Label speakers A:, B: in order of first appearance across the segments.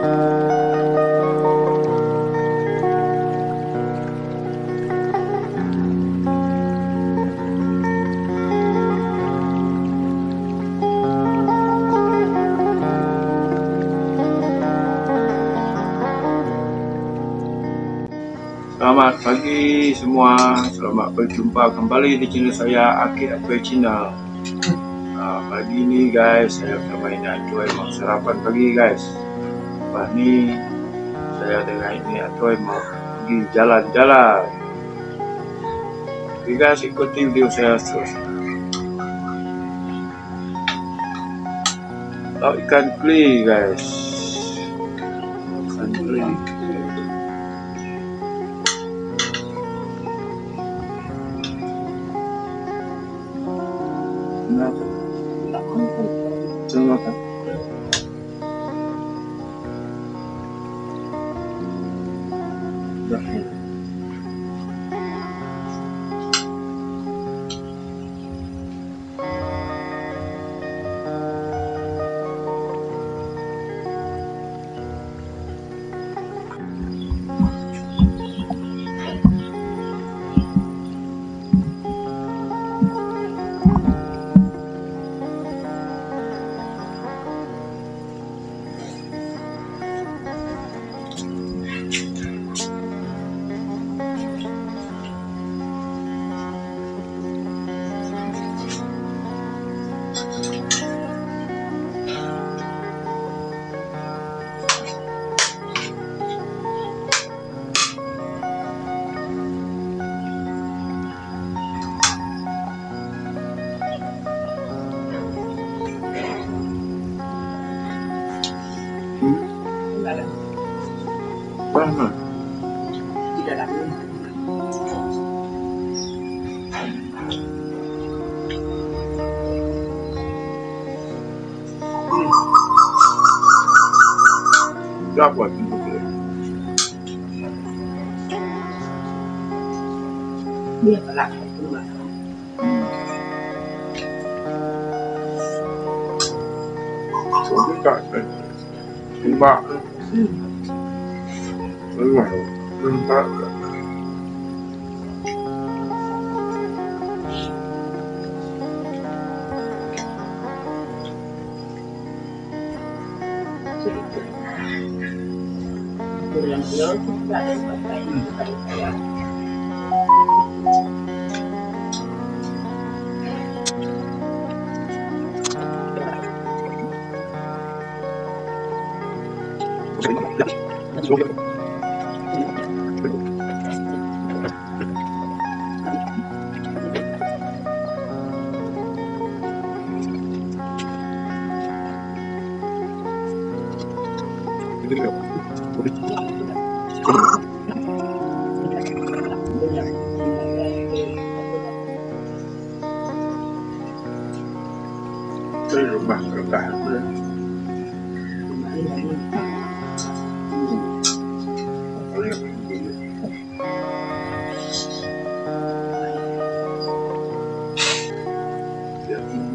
A: Selamat pagi semua, selamat berjumpa kembali di channel saya Aki Akwe Channel. Ah, pagi ini guys, saya bermain main enjoy sarapan pagi guys. Lepas ni saya dengan ini Atoy mau pergi jalan-jalan. Guys, ikuti video saya terus. Lauk ikan keli guys. Ikan keli. Kenapa? Abraham. Vâng ba ngày
B: chị đã làm
A: ra quả chúng tôi
B: biết là cũng là
A: Hãy subscribe không bỏ lỡ những video hấp dẫn thứ ba thứ bảy thứ tám Hãy
B: subscribe cho kênh Ghiền Mì Gõ Để không bỏ lỡ những video hấp dẫn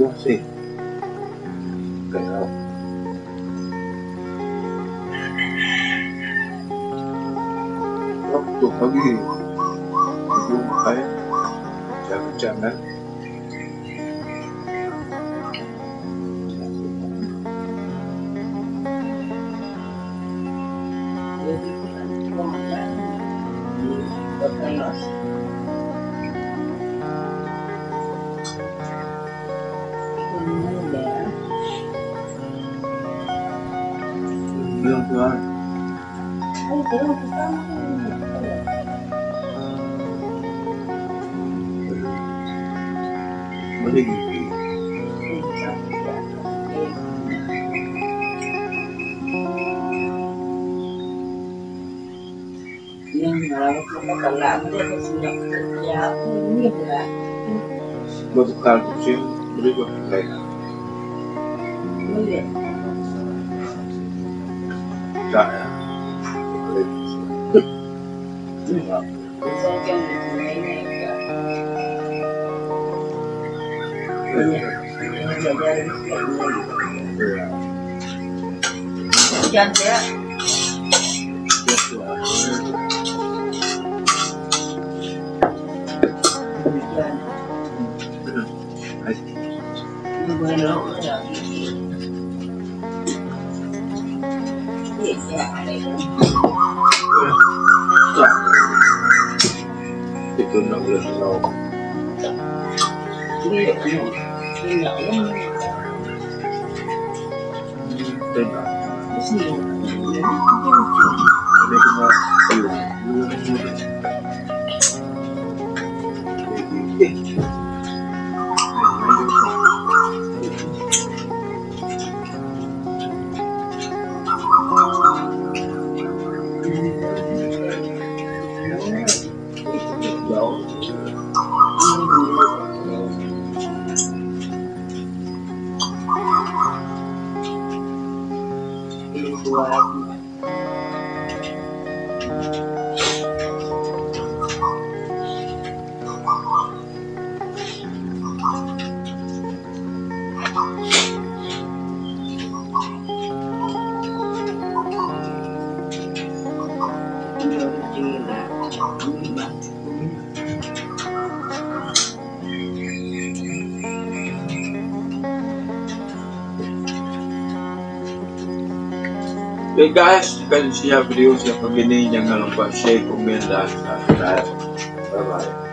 A: Indah sih. Kayak waktu pagi belum makan jangan-jangan bilang Tuhan boleh gigi
B: Yang dia sudah kerja ini adalah
A: bekal kecil beri trại à
B: chân thế Hãy
A: subscribe cho kênh Ghiền
B: Mì Gõ
A: Để
B: không bỏ lỡ những video hấp dẫn
A: 这个 dunia profesional,
B: di dunia. to
A: Okay guys, kan siya video siya pag-ini niya nga lang pa share, comment, dan subscribe. Bye-bye.